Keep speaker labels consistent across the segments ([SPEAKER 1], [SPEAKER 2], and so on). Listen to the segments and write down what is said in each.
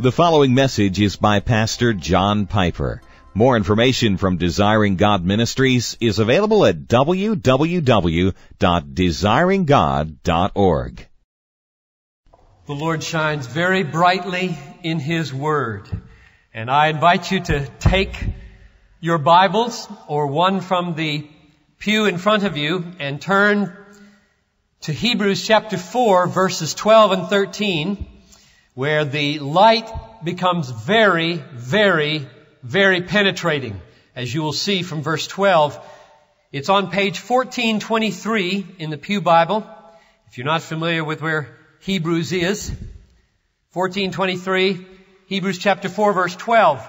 [SPEAKER 1] The following message is by Pastor John Piper. More information from Desiring God Ministries is available at www.desiringgod.org.
[SPEAKER 2] The Lord shines very brightly in His Word. And I invite you to take your Bibles or one from the pew in front of you and turn to Hebrews chapter 4 verses 12 and 13 where the light becomes very, very, very penetrating. As you will see from verse 12, it's on page 1423 in the Pew Bible. If you're not familiar with where Hebrews is, 1423, Hebrews chapter 4 verse 12.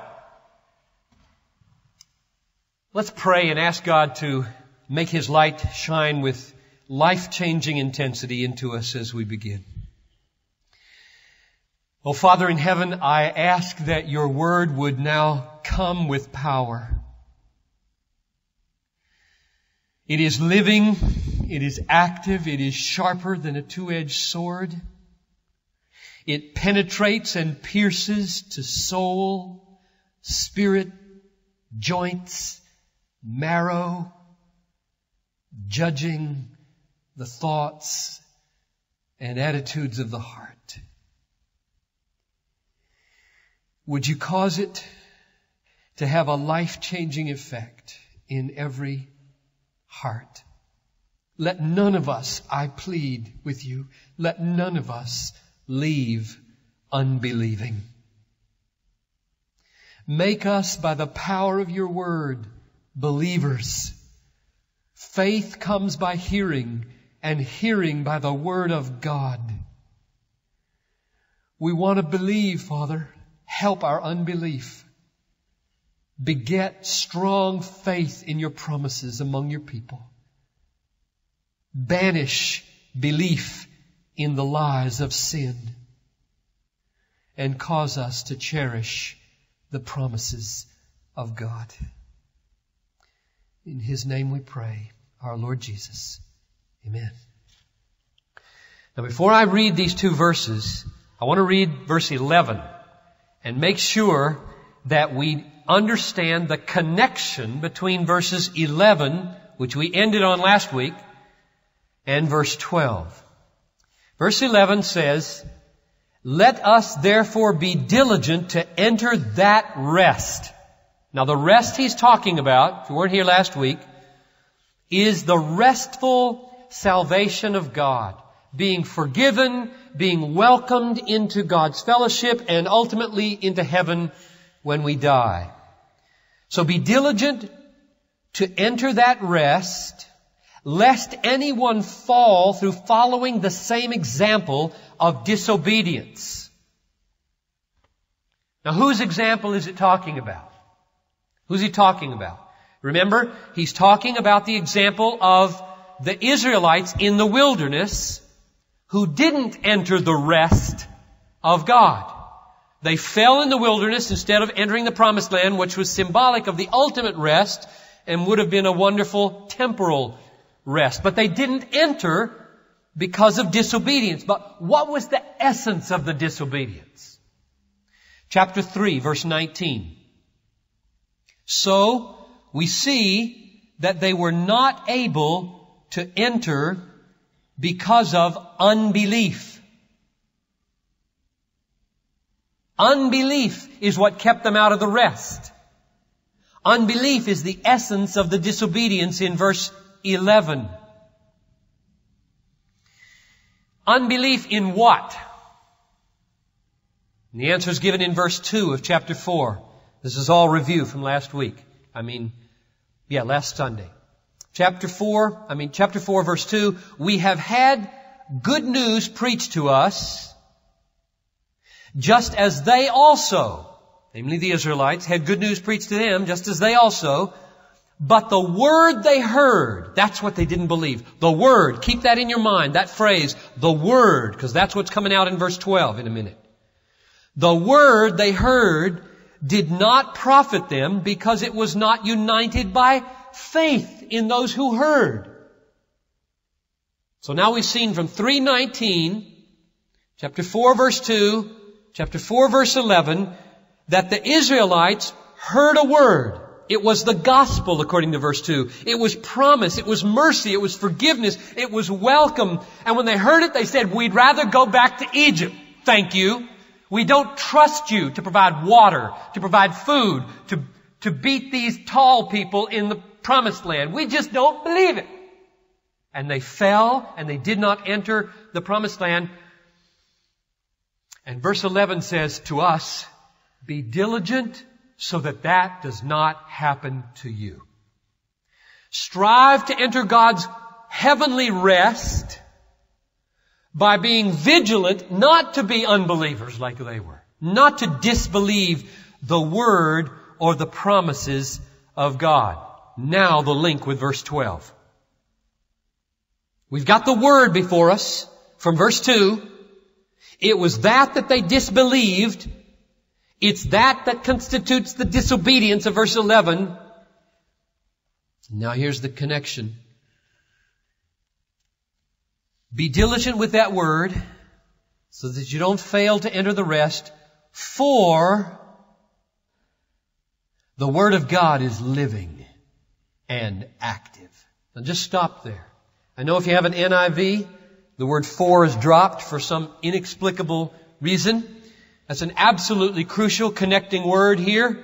[SPEAKER 2] Let's pray and ask God to make His light shine with life-changing intensity into us as we begin. Oh, Father in heaven, I ask that your word would now come with power. It is living, it is active, it is sharper than a two-edged sword. It penetrates and pierces to soul, spirit, joints, marrow, judging the thoughts and attitudes of the heart. Would you cause it to have a life-changing effect in every heart? Let none of us, I plead with you, let none of us leave unbelieving. Make us by the power of your word believers. Faith comes by hearing and hearing by the word of God. We want to believe, Father. Help our unbelief. Beget strong faith in your promises among your people. Banish belief in the lies of sin. And cause us to cherish the promises of God. In His name we pray, our Lord Jesus. Amen. Now before I read these two verses, I want to read verse 11 and make sure that we understand the connection between verses 11, which we ended on last week, and verse 12. Verse 11 says, Let us therefore be diligent to enter that rest. Now the rest he's talking about, if you weren't here last week, is the restful salvation of God being forgiven, being welcomed into God's fellowship, and ultimately into heaven when we die. So be diligent to enter that rest, lest anyone fall through following the same example of disobedience. Now whose example is it talking about? Who's he talking about? Remember, he's talking about the example of the Israelites in the wilderness who didn't enter the rest of God. They fell in the wilderness instead of entering the promised land, which was symbolic of the ultimate rest and would have been a wonderful temporal rest. But they didn't enter because of disobedience. But what was the essence of the disobedience? Chapter 3, verse 19. So, we see that they were not able to enter because of unbelief. Unbelief is what kept them out of the rest. Unbelief is the essence of the disobedience in verse 11. Unbelief in what? And the answer is given in verse 2 of chapter 4. This is all review from last week. I mean, yeah, last Sunday. Chapter 4, I mean, chapter 4 verse 2, we have had good news preached to us, just as they also, namely the Israelites, had good news preached to them, just as they also, but the word they heard, that's what they didn't believe. The word, keep that in your mind, that phrase, the word, because that's what's coming out in verse 12 in a minute. The word they heard did not profit them because it was not united by faith in those who heard. So now we've seen from 319, chapter 4 verse 2, chapter 4 verse 11, that the Israelites heard a word. It was the gospel according to verse 2. It was promise. It was mercy. It was forgiveness. It was welcome. And when they heard it, they said, we'd rather go back to Egypt. Thank you. We don't trust you to provide water, to provide food, to, to beat these tall people in the promised land. We just don't believe it. And they fell and they did not enter the promised land. And verse 11 says to us, be diligent so that that does not happen to you. Strive to enter God's heavenly rest by being vigilant not to be unbelievers like they were, not to disbelieve the word or the promises of God. Now the link with verse 12. We've got the word before us from verse 2. It was that that they disbelieved. It's that that constitutes the disobedience of verse 11. Now here's the connection. Be diligent with that word so that you don't fail to enter the rest. For the word of God is living and active. Now just stop there. I know if you have an NIV, the word for is dropped for some inexplicable reason. That's an absolutely crucial connecting word here.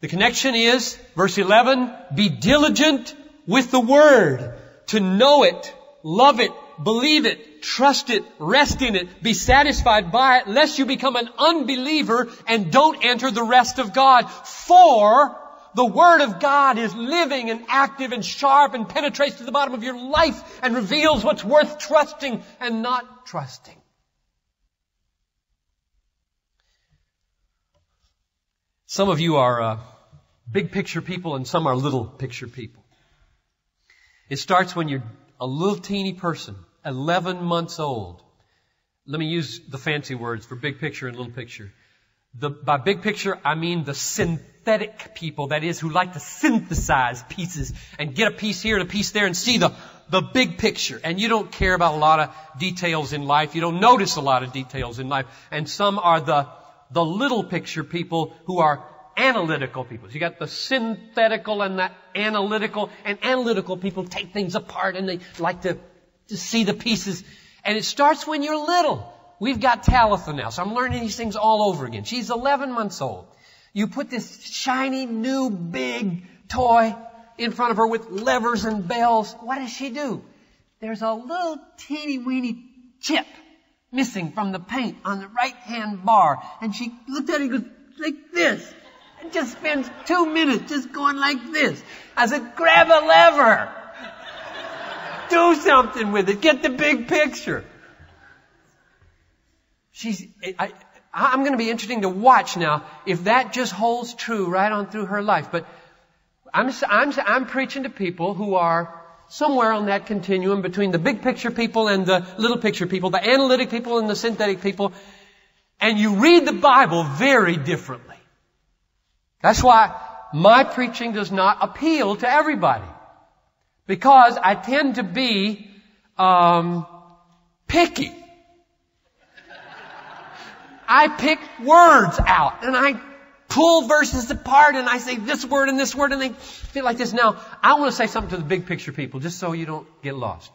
[SPEAKER 2] The connection is, verse 11, be diligent with the word to know it, love it, believe it, trust it, rest in it, be satisfied by it, lest you become an unbeliever and don't enter the rest of God. For the Word of God is living and active and sharp and penetrates to the bottom of your life and reveals what's worth trusting and not trusting. Some of you are uh, big picture people and some are little picture people. It starts when you're a little teeny person, 11 months old. Let me use the fancy words for big picture and little picture. The, by big picture, I mean the synthetic people, that is, who like to synthesize pieces and get a piece here and a piece there and see the, the big picture. And you don't care about a lot of details in life. You don't notice a lot of details in life. And some are the, the little picture people who are analytical people. You got the synthetical and the analytical, and analytical people take things apart and they like to, to see the pieces. And it starts when you're little. We've got Talitha now, so I'm learning these things all over again. She's 11 months old. You put this shiny, new, big toy in front of her with levers and bells. What does she do? There's a little teeny weeny chip missing from the paint on the right hand bar. And she looked at it and goes, like this. And just spends two minutes just going like this. I said, grab a lever. Do something with it. Get the big picture. She's, I, I'm going to be interesting to watch now if that just holds true right on through her life. But I'm, I'm, I'm preaching to people who are somewhere on that continuum between the big picture people and the little picture people, the analytic people and the synthetic people. And you read the Bible very differently. That's why my preaching does not appeal to everybody. Because I tend to be um, picky. I pick words out and I pull verses apart and I say this word and this word and they feel like this. Now, I want to say something to the big picture people just so you don't get lost.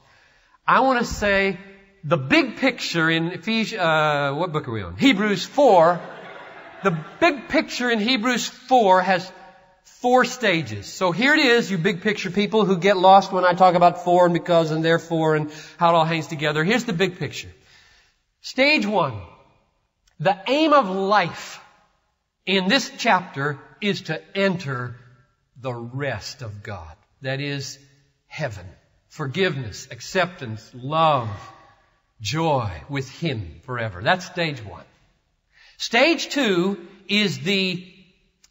[SPEAKER 2] I want to say the big picture in Ephesians, uh, what book are we on? Hebrews 4. The big picture in Hebrews 4 has four stages. So here it is, you big picture people who get lost when I talk about for and because and therefore and how it all hangs together. Here's the big picture. Stage one. The aim of life in this chapter is to enter the rest of God. That is heaven. Forgiveness, acceptance, love, joy with Him forever. That's stage one. Stage two is the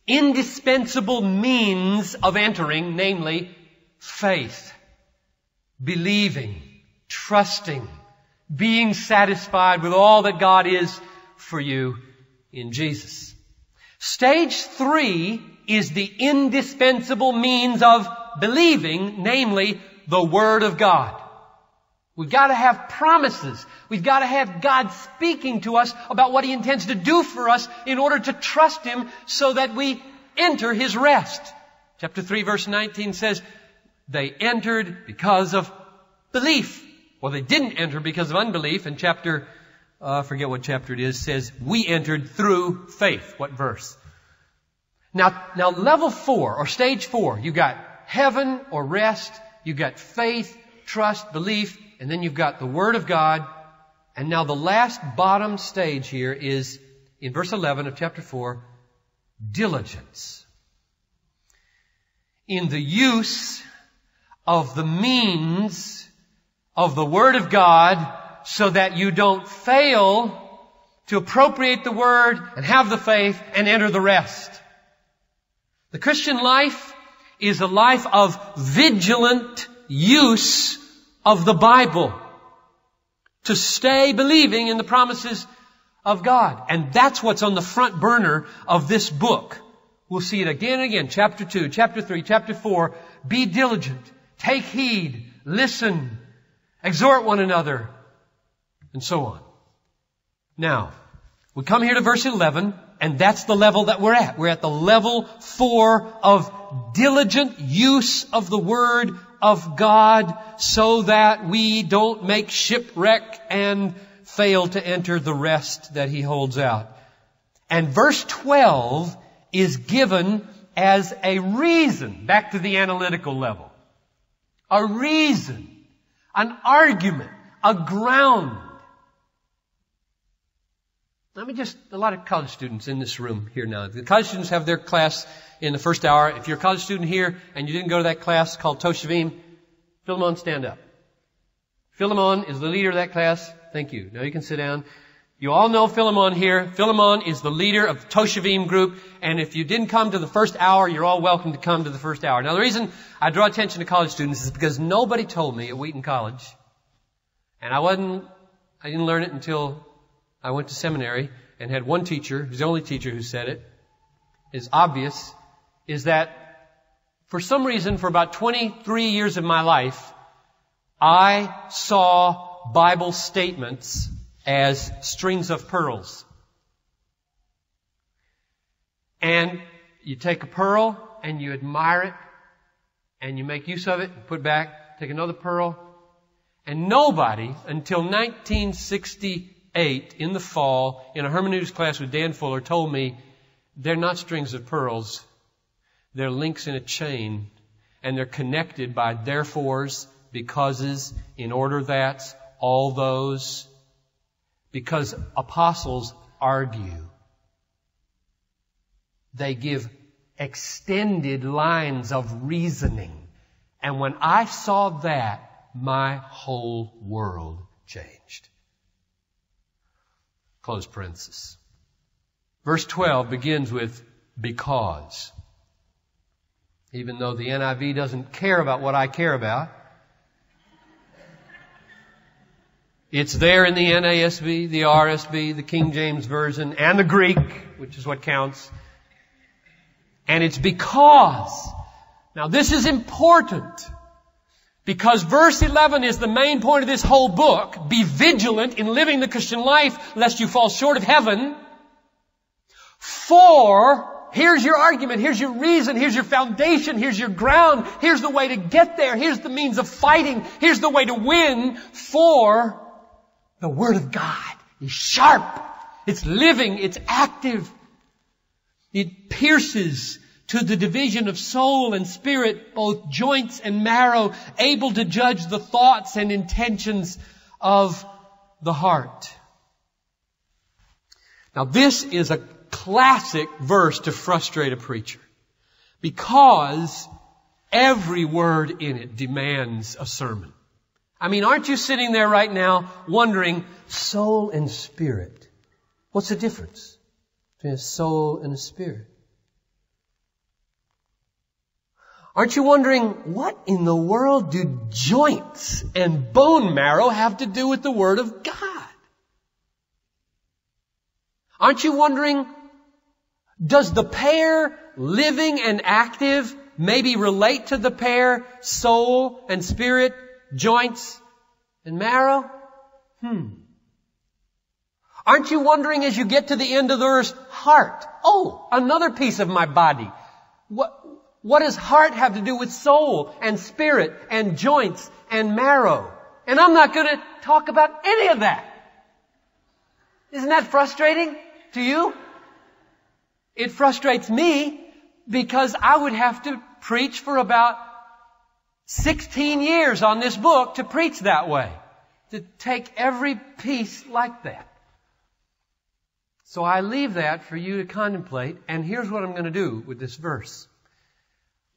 [SPEAKER 2] indispensable means of entering, namely faith, believing, trusting, being satisfied with all that God is for you in Jesus. Stage three is the indispensable means of believing, namely the Word of God. We've got to have promises. We've got to have God speaking to us about what He intends to do for us in order to trust Him so that we enter His rest. Chapter 3 verse 19 says, they entered because of belief. Well, they didn't enter because of unbelief. And chapter, uh, forget what chapter it is, says, we entered through faith. What verse? Now, now level four, or stage four, you got heaven or rest, you got faith, trust, belief, and then you've got the Word of God. And now the last bottom stage here is in verse 11 of chapter 4, diligence. In the use of the means of the Word of God so that you don't fail to appropriate the Word and have the faith and enter the rest. The Christian life is a life of vigilant use of the Bible to stay believing in the promises of God. And that's what's on the front burner of this book. We'll see it again and again. Chapter 2, chapter 3, chapter 4. Be diligent. Take heed. Listen. Exhort one another. And so on. Now, we come here to verse 11, and that's the level that we're at. We're at the level four of diligent use of the Word of God so that we don't make shipwreck and fail to enter the rest that He holds out. And verse 12 is given as a reason, back to the analytical level. A reason, an argument, a ground. Let me just, a lot of college students in this room here now. The college students have their class in the first hour. If you're a college student here and you didn't go to that class called Toshavim, Philemon, stand up. Philemon is the leader of that class. Thank you. Now you can sit down. You all know Philemon here. Philemon is the leader of Toshavim group, and if you didn't come to the first hour, you're all welcome to come to the first hour. Now the reason I draw attention to college students is because nobody told me at Wheaton College, and I wasn't, I didn't learn it until I went to seminary and had one teacher, who's the only teacher who said it, is obvious, is that for some reason for about 23 years of my life, I saw Bible statements as strings of pearls. And you take a pearl and you admire it and you make use of it, and put back, take another pearl. And nobody until 1968 in the fall in a hermeneutics class with Dan Fuller told me they're not strings of pearls. They're links in a chain and they're connected by therefores, becauses, in order that's, all those, because apostles argue. They give extended lines of reasoning. And when I saw that, my whole world changed. Close parenthesis. Verse 12 begins with because. Even though the NIV doesn't care about what I care about, It's there in the NASB, the RSV, the King James Version, and the Greek, which is what counts. And it's because. Now this is important. Because verse 11 is the main point of this whole book. Be vigilant in living the Christian life lest you fall short of heaven. For Here's your argument. Here's your reason. Here's your foundation. Here's your ground. Here's the way to get there. Here's the means of fighting. Here's the way to win for the Word of God is sharp. It's living. It's active. It pierces to the division of soul and spirit, both joints and marrow, able to judge the thoughts and intentions of the heart. Now this is a classic verse to frustrate a preacher. Because every word in it demands a sermon. I mean, aren't you sitting there right now wondering, soul and spirit? What's the difference between a soul and a spirit? Aren't you wondering, what in the world do joints and bone marrow have to do with the Word of God? Aren't you wondering, does the pair living and active maybe relate to the pair soul and spirit, joints and marrow? Hmm. Aren't you wondering as you get to the end of the verse, heart? Oh, another piece of my body. What, what does heart have to do with soul and spirit and joints and marrow? And I'm not going to talk about any of that. Isn't that frustrating to you? It frustrates me because I would have to preach for about 16 years on this book to preach that way. To take every piece like that. So I leave that for you to contemplate, and here's what I'm going to do with this verse.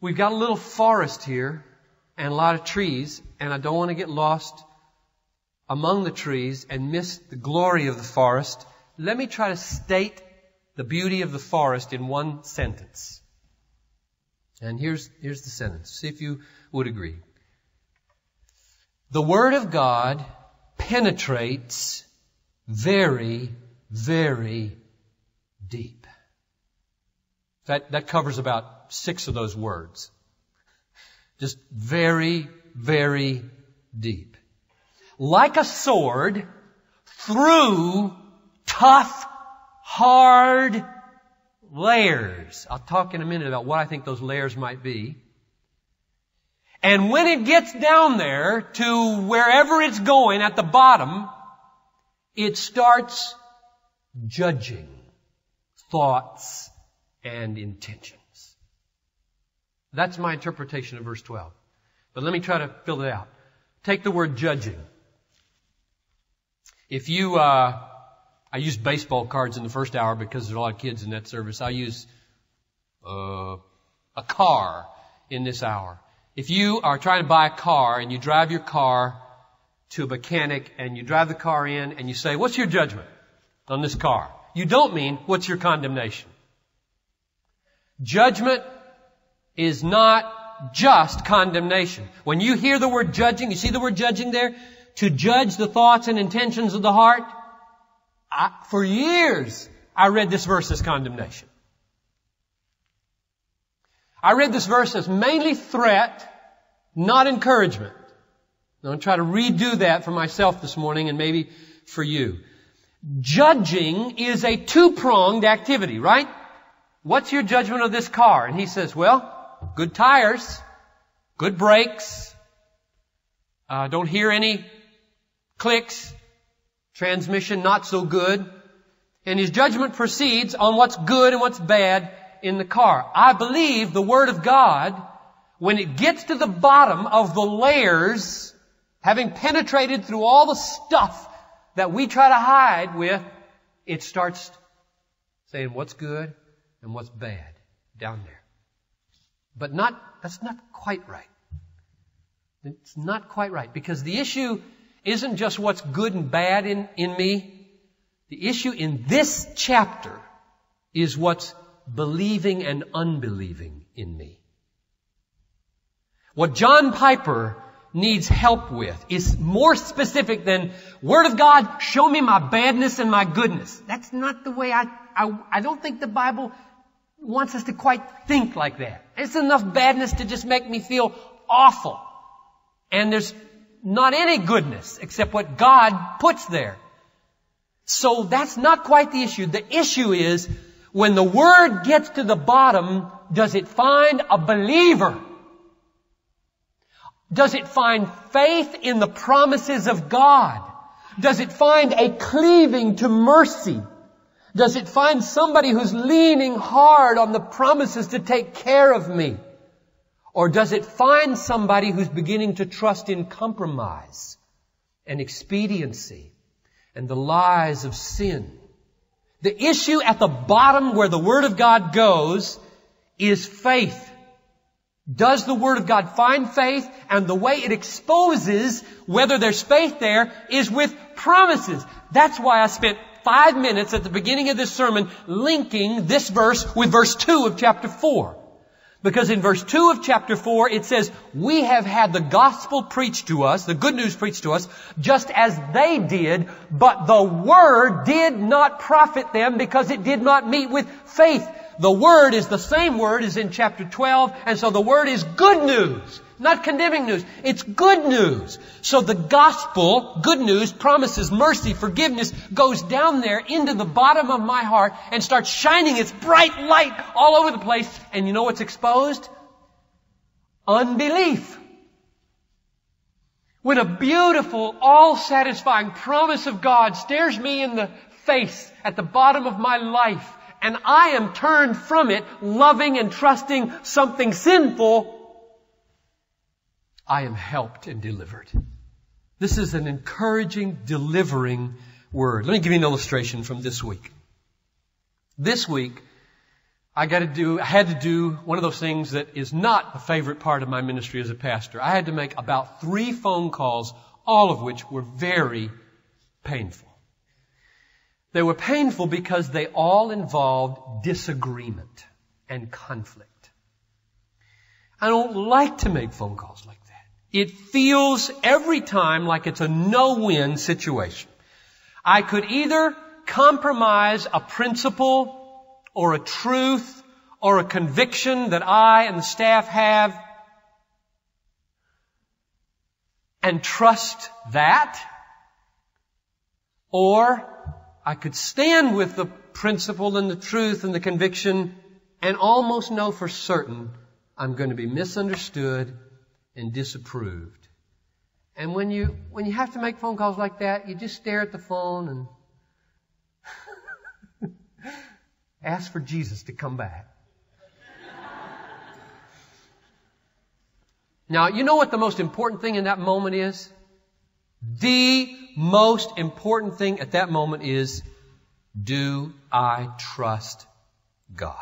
[SPEAKER 2] We've got a little forest here and a lot of trees, and I don't want to get lost among the trees and miss the glory of the forest. Let me try to state the beauty of the forest in one sentence. And here's, here's the sentence. See if you would agree. The Word of God penetrates very, very deep. That, that covers six of those words. Just very, very deep. Like a sword through tough, hard layers. I'll talk in a minute about what I think those layers might be. And when it gets down there to wherever it's going at the bottom, it starts judging thoughts and intentions. That's my interpretation of verse 12. But let me try to fill it out. Take the word judging. If you, uh, I used baseball cards in the first hour because there's a lot of kids in that service. I use uh, a car in this hour. If you are trying to buy a car and you drive your car to a mechanic and you drive the car in and you say, what's your judgment on this car? You don't mean, what's your condemnation? Judgment is not just condemnation. When you hear the word judging, you see the word judging there? To judge the thoughts and intentions of the heart. I, for years, I read this verse as condemnation. I read this verse as mainly threat, not encouragement. I'm going to try to redo that for myself this morning and maybe for you. Judging is a two-pronged activity, right? What's your judgment of this car? And he says, well, good tires, good brakes, uh, don't hear any clicks, transmission not so good, and his judgment proceeds on what's good and what's bad in the car. I believe the Word of God, when it gets to the bottom of the layers, having penetrated through all the stuff that we try to hide with, it starts saying what's good and what's bad down there. But not, that's not quite right. It's not quite right because the issue isn't just what's good and bad in, in me. The issue in this chapter is what's believing and unbelieving in me. What John Piper needs help with is more specific than Word of God, show me my badness and my goodness. That's not the way I, I, I don't think the Bible wants us to quite think like that. It's enough badness to just make me feel awful. And there's not any goodness except what God puts there. So that's not quite the issue. The issue is when the word gets to the bottom, does it find a believer? Does it find faith in the promises of God? Does it find a cleaving to mercy? Does it find somebody who's leaning hard on the promises to take care of me? Or does it find somebody who's beginning to trust in compromise and expediency and the lies of sin? The issue at the bottom where the Word of God goes is faith. Does the Word of God find faith? And the way it exposes whether there's faith there is with promises. That's why I spent five minutes at the beginning of this sermon linking this verse with verse 2 of chapter 4. Because in verse 2 of chapter 4 it says, we have had the gospel preached to us, the good news preached to us, just as they did, but the word did not profit them because it did not meet with faith. The Word is the same word as in chapter 12, and so the Word is good news, not condemning news. It's good news. So the gospel, good news, promises mercy, forgiveness, goes down there into the bottom of my heart and starts shining its bright light all over the place. And you know what's exposed? Unbelief. When a beautiful, all-satisfying promise of God stares me in the face at the bottom of my life, and I am turned from it, loving and trusting something sinful, I am helped and delivered. This is an encouraging, delivering word. Let me give you an illustration from this week. This week, I got to do, I had to do one of those things that is not a favorite part of my ministry as a pastor. I had to make about three phone calls, all of which were very painful. They were painful because they all involved disagreement and conflict. I don't like to make phone calls like. It feels every time like it's a no-win situation. I could either compromise a principle or a truth or a conviction that I and the staff have and trust that. Or I could stand with the principle and the truth and the conviction and almost know for certain I'm going to be misunderstood and disapproved. And when you, when you have to make phone calls like that, you just stare at the phone and Ask for Jesus to come back. Now, you know what the most important thing in that moment is? The most important thing at that moment is, do I trust God?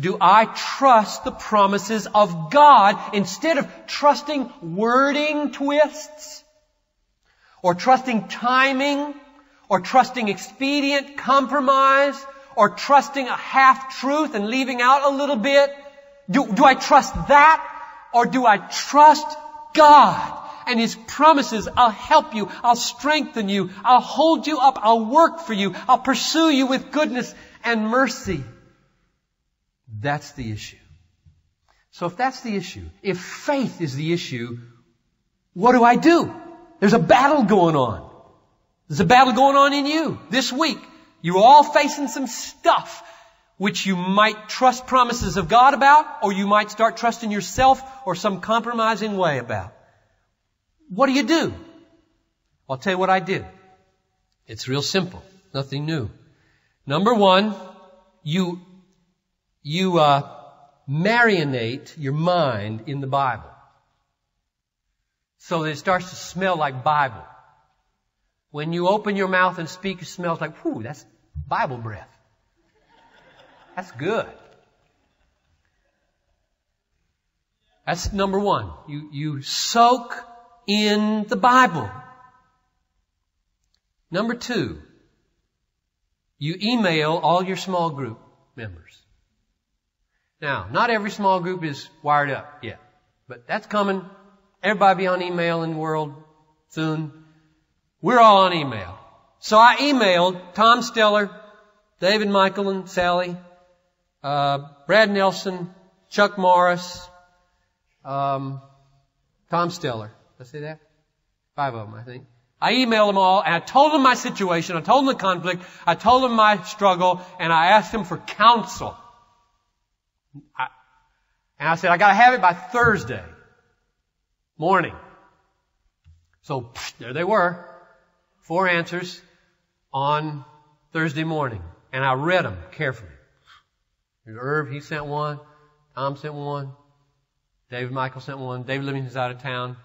[SPEAKER 2] Do I trust the promises of God instead of trusting wording twists? Or trusting timing? or trusting expedient compromise or trusting a half truth and leaving out a little bit? Do, do I trust that or do I trust God and His promises? I'll help you. I'll strengthen you. I'll hold you up. I'll work for you. I'll pursue you with goodness and mercy. That's the issue. So if that's the issue, if faith is the issue, what do I do? There's a battle going on. There's a battle going on in you this week. You're all facing some stuff which you might trust promises of God about, or you might start trusting yourself or some compromising way about. What do you do? I'll tell you what I did. It's real simple. Nothing new. Number one, you, you, uh, marinate your mind in the Bible. So that it starts to smell like Bible. When you open your mouth and speak, it smells like, whew, that's Bible breath. That's good. That's number one. You, you soak in the Bible. Number two, you email all your small group members. Now, not every small group is wired up yet, but that's coming. Everybody be on email in the world soon. We're all on email. So I emailed Tom Steller, David Michael and Sally, uh, Brad Nelson, Chuck Morris, um, Tom Steller. Did I say that? Five of them, I think. I emailed them all and I told them my situation, I told them the conflict, I told them my struggle, and I asked them for counsel. I, and I said, I gotta have it by Thursday morning. So, psh, there they were four answers on Thursday morning, and I read them carefully. Irv, he sent one. Tom sent one. David Michael sent one. David Livingston's out of town.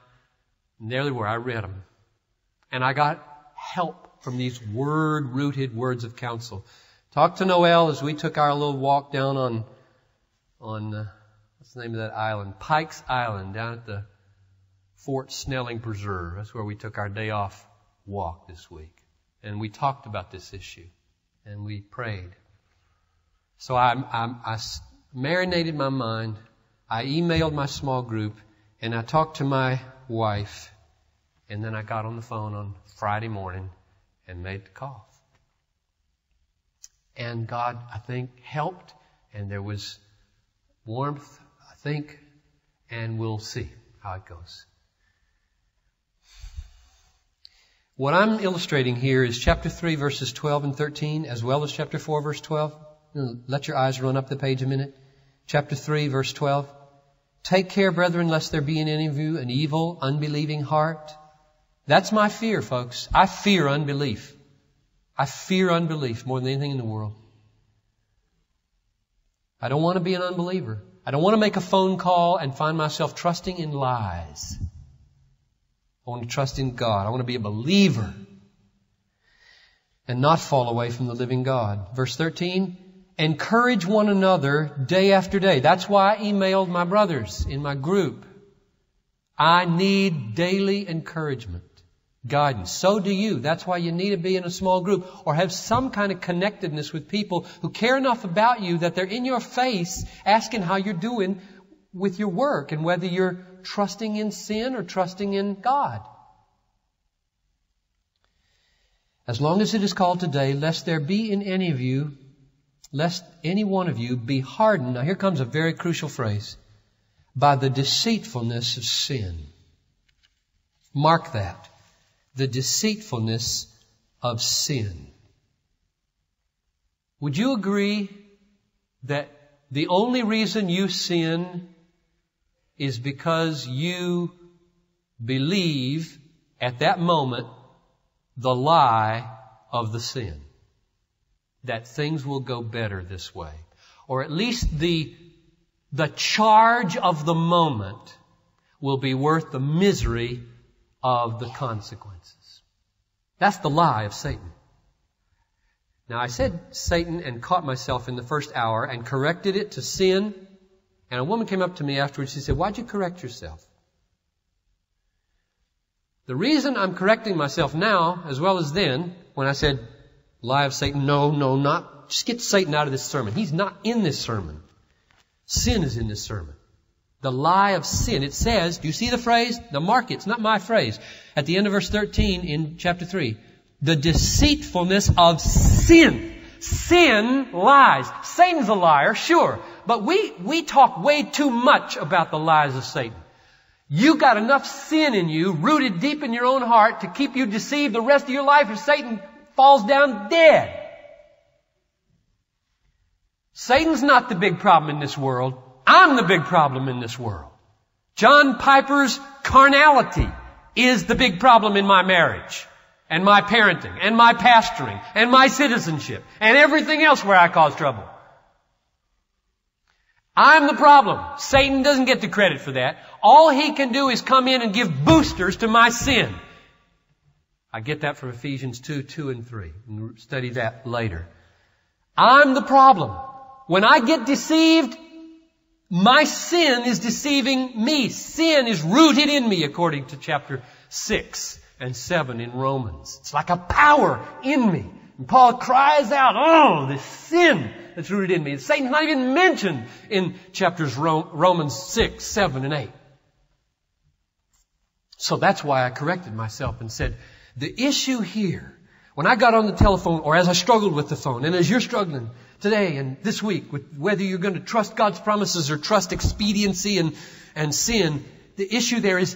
[SPEAKER 2] And there they were. I read them. And I got help from these word-rooted words of counsel. Talked to Noel as we took our little walk down on, on, uh, what's the name of that island? Pikes Island down at the Fort Snelling Preserve. That's where we took our day off walk this week. And we talked about this issue. And we prayed. So I, I, I marinated my mind. I emailed my small group. And I talked to my wife. And then I got on the phone on Friday morning and made the call. And God, I think, helped, and there was warmth, I think, and we'll see how it goes. What I'm illustrating here is chapter 3 verses 12 and 13 as well as chapter 4 verse 12. Let your eyes run up the page a minute. Chapter 3 verse 12. Take care, brethren, lest there be in any of you an evil, unbelieving heart. That's my fear, folks. I fear unbelief. I fear unbelief more than anything in the world. I don't want to be an unbeliever. I don't want to make a phone call and find myself trusting in lies. I want to trust in God. I want to be a believer and not fall away from the living God. Verse 13, encourage one another day after day. That's why I emailed my brothers in my group. I need daily encouragement, guidance. So do you. That's why you need to be in a small group or have some kind of connectedness with people who care enough about you that they're in your face asking how you're doing with your work and whether you're trusting in sin or trusting in God. As long as it is called today, lest there be in any of you, lest any one of you be hardened. Now here comes a very crucial phrase. By the deceitfulness of sin. Mark that. The deceitfulness of sin. Would you agree that the only reason you sin is because you believe at that moment the lie of the sin. That things will go better this way. Or at least the, the charge of the moment will be worth the misery of the consequences. That's the lie of Satan. Now I said Satan and caught myself in the first hour and corrected it to sin and a woman came up to me afterwards. She said, Why'd you correct yourself? The reason I'm correcting myself now, as well as then, when I said, lie of Satan, no, no, not, just get Satan out of this sermon. He's not in this sermon. Sin is in this sermon. The lie of sin. It says, do you see the phrase? The mark. It's not my phrase. At the end of verse 13 in chapter 3. The deceitfulness of sin. Sin lies. Satan's a liar, sure. But we, we talk way too much about the lies of Satan. You got enough sin in you, rooted deep in your own heart, to keep you deceived the rest of your life if Satan falls down dead. Satan's not the big problem in this world. I'm the big problem in this world. John Piper's carnality is the big problem in my marriage and my parenting and my pastoring and my citizenship and everything else where I cause trouble. I'm the problem. Satan doesn't get the credit for that. All he can do is come in and give boosters to my sin. I get that from Ephesians 2, 2 and 3. And study that later. I'm the problem. When I get deceived, my sin is deceiving me. Sin is rooted in me according to chapter 6 and 7 in Romans. It's like a power in me. And Paul cries out, oh, this sin that's rooted in me. Satan's not even mentioned in chapters Romans 6, 7, and 8. So that's why I corrected myself and said, the issue here, when I got on the telephone or as I struggled with the phone and as you're struggling today and this week with whether you're going to trust God's promises or trust expediency and, and sin, the issue there is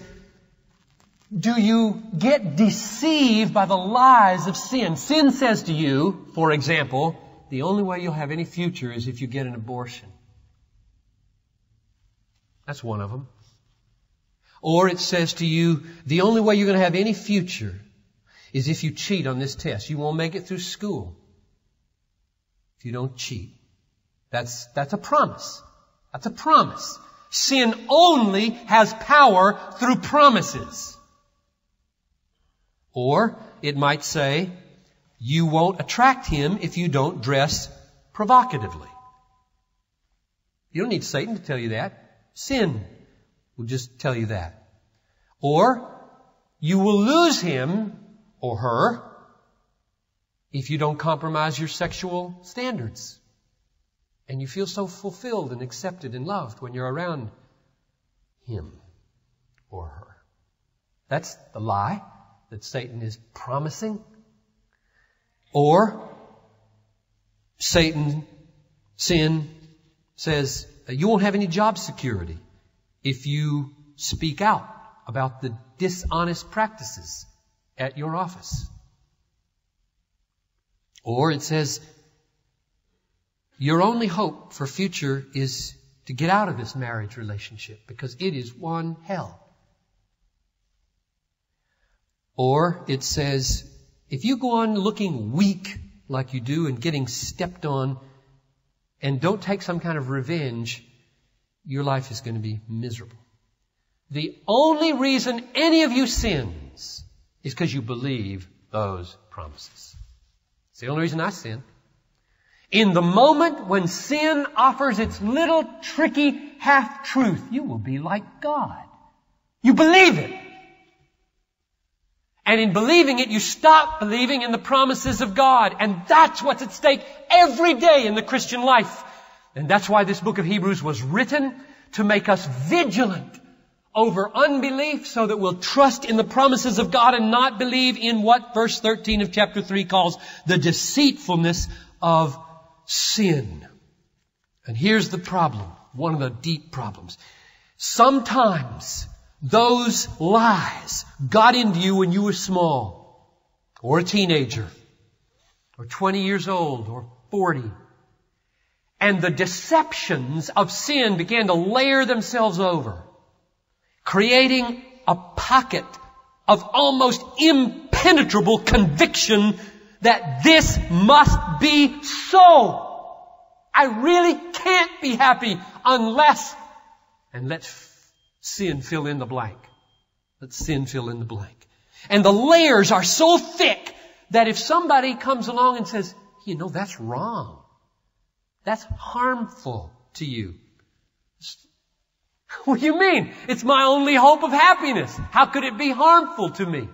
[SPEAKER 2] do you get deceived by the lies of sin? Sin says to you, for example, the only way you'll have any future is if you get an abortion. That's one of them. Or it says to you, the only way you're going to have any future is if you cheat on this test. You won't make it through school if you don't cheat. That's, that's a promise. That's a promise. Sin only has power through promises. Or it might say, you won't attract him if you don't dress provocatively. You don't need Satan to tell you that. Sin will just tell you that. Or you will lose him or her if you don't compromise your sexual standards. And you feel so fulfilled and accepted and loved when you're around him or her. That's the lie that Satan is promising. Or Satan, sin, says you won't have any job security if you speak out about the dishonest practices at your office. Or it says your only hope for future is to get out of this marriage relationship because it is one hell. Or it says if you go on looking weak like you do and getting stepped on and don't take some kind of revenge, your life is going to be miserable. The only reason any of you sins is because you believe those promises. It's the only reason I sin. In the moment when sin offers its little tricky half truth, you will be like God. You believe it. And in believing it, you stop believing in the promises of God. And that's what's at stake every day in the Christian life. And that's why this book of Hebrews was written to make us vigilant over unbelief so that we'll trust in the promises of God and not believe in what verse 13 of chapter 3 calls the deceitfulness of sin. And here's the problem, one of the deep problems. Sometimes those lies got into you when you were small, or a teenager, or 20 years old, or 40. And the deceptions of sin began to layer themselves over, creating a pocket of almost impenetrable conviction that this must be so. I really can't be happy unless, and let's sin fill in the blank. Let sin fill in the blank. And the layers are so thick that if somebody comes along and says, you know, that's wrong. That's harmful to you. What do you mean? It's my only hope of happiness. How could it be harmful to me?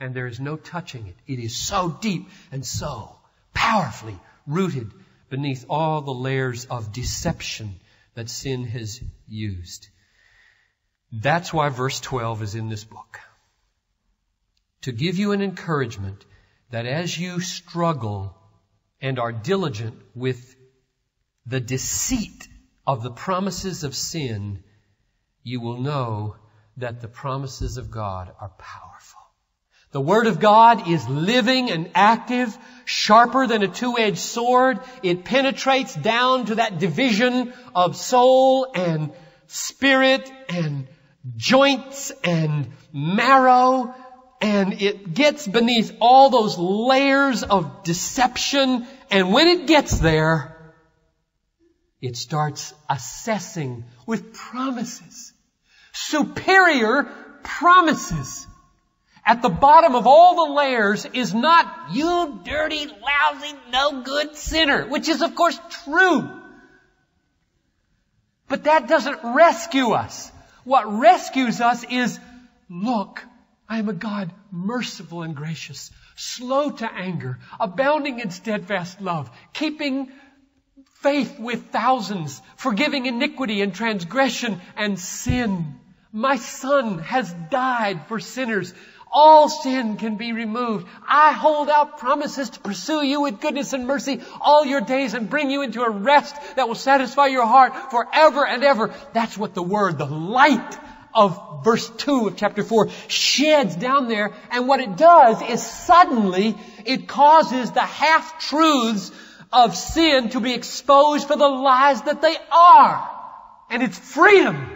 [SPEAKER 2] And there is no touching it. It is so deep and so powerfully rooted beneath all the layers of deception that sin has used. That's why verse 12 is in this book. To give you an encouragement that as you struggle and are diligent with the deceit of the promises of sin, you will know that the promises of God are powerful. The Word of God is living and active, sharper than a two-edged sword. It penetrates down to that division of soul and spirit and joints and marrow and it gets beneath all those layers of deception and when it gets there, it starts assessing with promises. Superior promises. At the bottom of all the layers is not you dirty, lousy, no good sinner, which is of course true. But that doesn't rescue us. What rescues us is, look, I am a God merciful and gracious, slow to anger, abounding in steadfast love, keeping faith with thousands, forgiving iniquity and transgression and sin. My son has died for sinners. All sin can be removed. I hold out promises to pursue you with goodness and mercy all your days and bring you into a rest that will satisfy your heart forever and ever. That's what the word, the light of verse 2 of chapter 4 sheds down there. And what it does is suddenly it causes the half-truths of sin to be exposed for the lies that they are. And it's freedom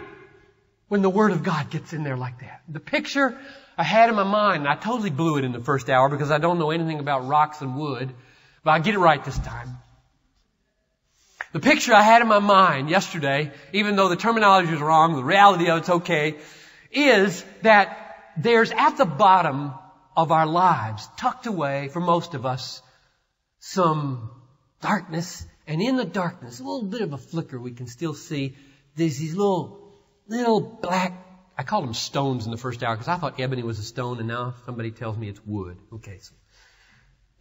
[SPEAKER 2] when the Word of God gets in there like that. The picture I had in my mind, I totally blew it in the first hour because I don't know anything about rocks and wood, but I get it right this time. The picture I had in my mind yesterday, even though the terminology is wrong, the reality of it's okay, is that there's at the bottom of our lives, tucked away for most of us, some darkness, and in the darkness, a little bit of a flicker we can still see, there's these little, little black I called them stones in the first hour because I thought ebony was a stone, and now somebody tells me it's wood. Okay, so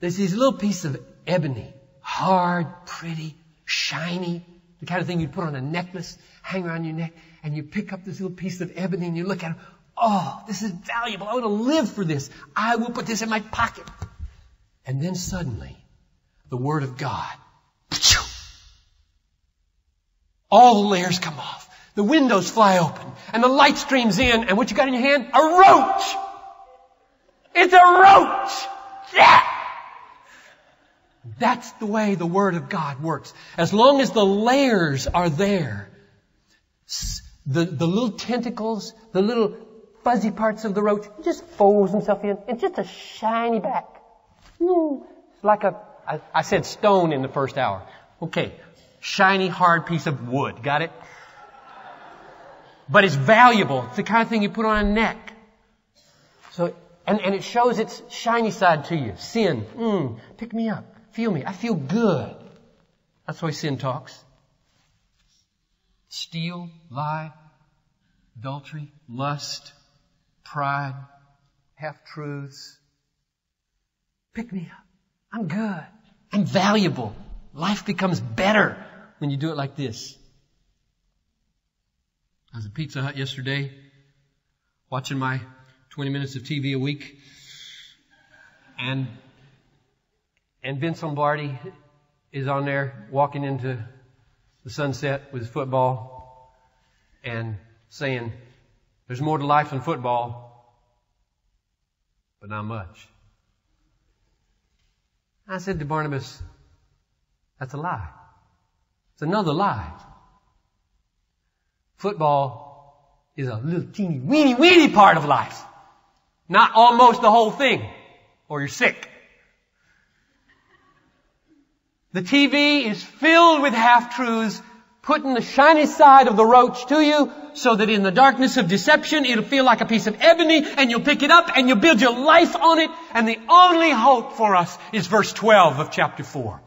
[SPEAKER 2] there's these little pieces of ebony, hard, pretty, shiny, the kind of thing you'd put on a necklace, hang around your neck, and you pick up this little piece of ebony and you look at it. Oh, this is valuable. I want to live for this. I will put this in my pocket. And then suddenly, the Word of God All the layers come off. The windows fly open and the light streams in and what you got in your hand? A roach! It's a roach! Yeah! That's the way the Word of God works. As long as the layers are there, the, the little tentacles, the little fuzzy parts of the roach, he just folds himself in. It's just a shiny back. It's like a, I, I said stone in the first hour. Okay. Shiny, hard piece of wood. Got it? But it's valuable. It's the kind of thing you put on a neck. So, and, and it shows its shiny side to you. Sin. Mm, pick me up. Feel me. I feel good. That's why sin talks. Steal, lie, adultery, lust, pride, half truths. Pick me up. I'm good. I'm valuable. Life becomes better when you do it like this. I was at Pizza Hut yesterday, watching my 20 minutes of TV a week, and and Vince Lombardi is on there walking into the sunset with football and saying, "There's more to life than football, but not much." I said to Barnabas, "That's a lie. It's another lie." Football is a little teeny weeny weeny part of life. Not almost the whole thing. Or you're sick. The TV is filled with half-truths, putting the shiny side of the roach to you so that in the darkness of deception it'll feel like a piece of ebony and you'll pick it up and you'll build your life on it and the only hope for us is verse 12 of chapter 4.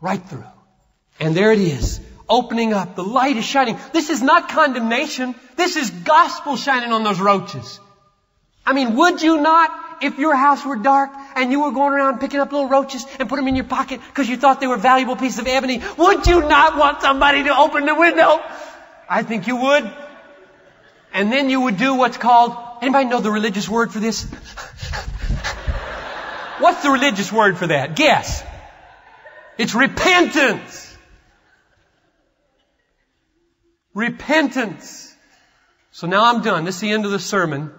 [SPEAKER 2] Right through. And there it is opening up. The light is shining. This is not condemnation. This is gospel shining on those roaches. I mean, would you not, if your house were dark and you were going around picking up little roaches and put them in your pocket because you thought they were valuable pieces of ebony, would you not want somebody to open the window? I think you would. And then you would do what's called, anybody know the religious word for this? What's the religious word for that? Guess. It's repentance. Repentance. So now I'm done. This is the end of the sermon.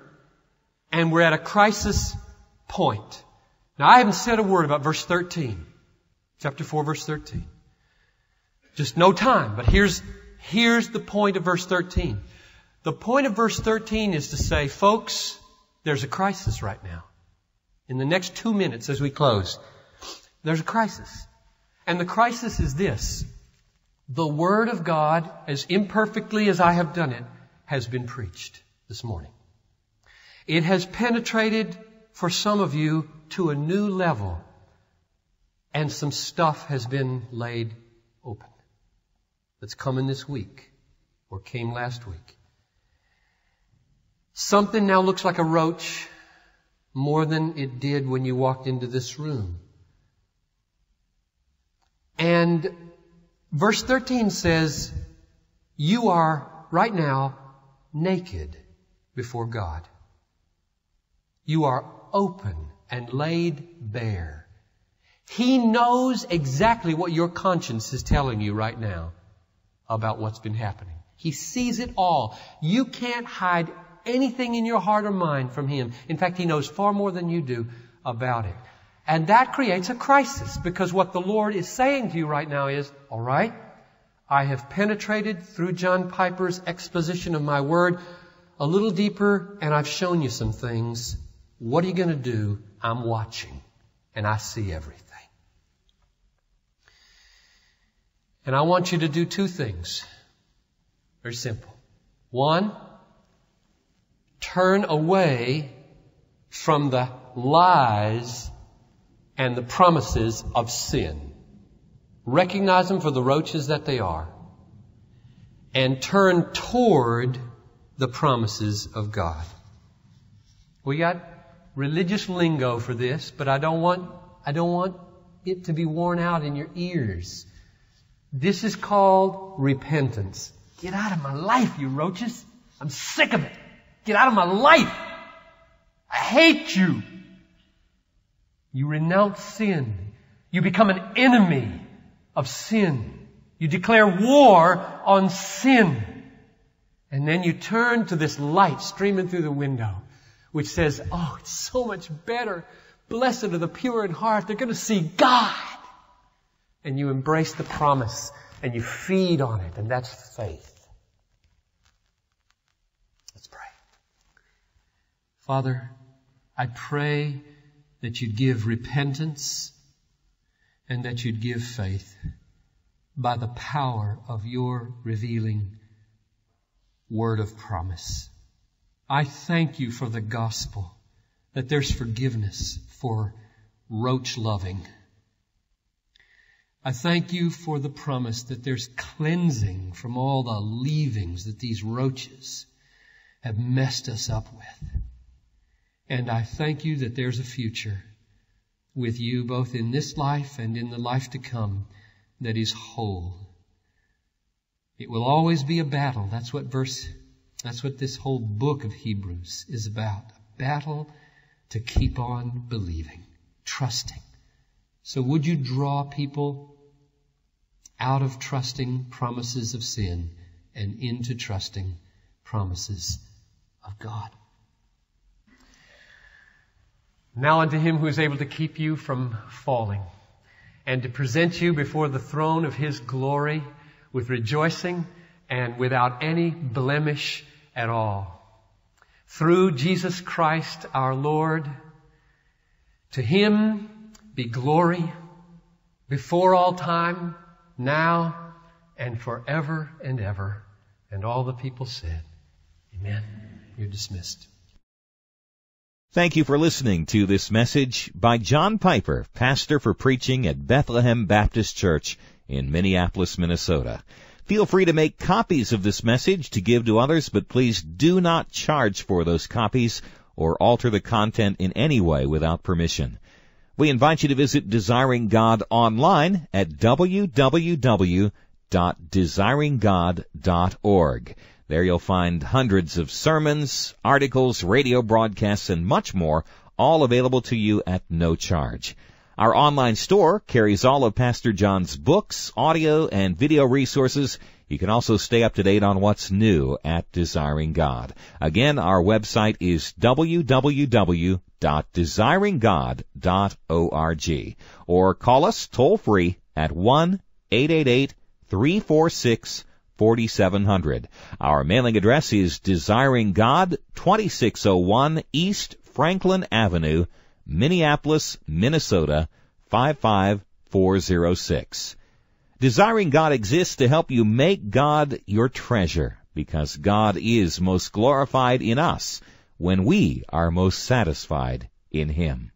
[SPEAKER 2] And we're at a crisis point. Now I haven't said a word about verse 13. Chapter 4 verse 13. Just no time. But here's, here's the point of verse 13. The point of verse 13 is to say, folks, there's a crisis right now. In the next two minutes as we close, there's a crisis. And the crisis is this. The Word of God, as imperfectly as I have done it, has been preached this morning. It has penetrated for some of you to a new level, and some stuff has been laid open that's coming this week or came last week. Something now looks like a roach more than it did when you walked into this room. And Verse 13 says, you are right now naked before God. You are open and laid bare. He knows exactly what your conscience is telling you right now about what's been happening. He sees it all. You can't hide anything in your heart or mind from Him. In fact, He knows far more than you do about it. And that creates a crisis because what the Lord is saying to you right now is, all right, I have penetrated through John Piper's exposition of my word a little deeper and I've shown you some things. What are you going to do? I'm watching and I see everything. And I want you to do two things. Very simple. One, turn away from the lies and the promises of sin. Recognize them for the roaches that they are. And turn toward the promises of God. We got religious lingo for this, but I don't want, I don't want it to be worn out in your ears. This is called repentance. Get out of my life, you roaches. I'm sick of it. Get out of my life. I hate you. You renounce sin. You become an enemy of sin. You declare war on sin. And then you turn to this light streaming through the window, which says, oh, it's so much better. Blessed are the pure in heart. They're going to see God. And you embrace the promise and you feed on it, and that's faith. Let's pray. Father, I pray that you'd give repentance and that you'd give faith by the power of your revealing word of promise. I thank you for the gospel, that there's forgiveness for roach loving. I thank you for the promise that there's cleansing from all the leavings that these roaches have messed us up with. And I thank you that there's a future with you both in this life and in the life to come that is whole. It will always be a battle. That's what verse, that's what this whole book of Hebrews is about. A battle to keep on believing, trusting. So would you draw people out of trusting promises of sin and into trusting promises of God? Now unto him who is able to keep you from falling and to present you before the throne of his glory with rejoicing and without any blemish at all. Through Jesus Christ our Lord, to him be glory before all time, now, and forever and ever. And all the people said, Amen. You're dismissed.
[SPEAKER 1] Thank you for listening to this message by John Piper, pastor for preaching at Bethlehem Baptist Church in Minneapolis, Minnesota. Feel free to make copies of this message to give to others, but please do not charge for those copies or alter the content in any way without permission. We invite you to visit Desiring God online at www.desiringgod.org. There you'll find hundreds of sermons, articles, radio broadcasts, and much more, all available to you at no charge. Our online store carries all of Pastor John's books, audio, and video resources. You can also stay up to date on what's new at Desiring God. Again, our website is www.desiringgod.org or call us toll free at 1 888 346 4700. Our mailing address is Desiring God, 2601 East Franklin Avenue, Minneapolis, Minnesota, 55406. Desiring God exists to help you make God your treasure, because God is most glorified in us when we are most satisfied in Him.